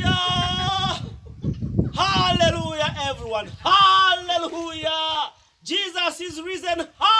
Hallelujah! Hallelujah, everyone! Hallelujah! Jesus is risen! Hallelujah!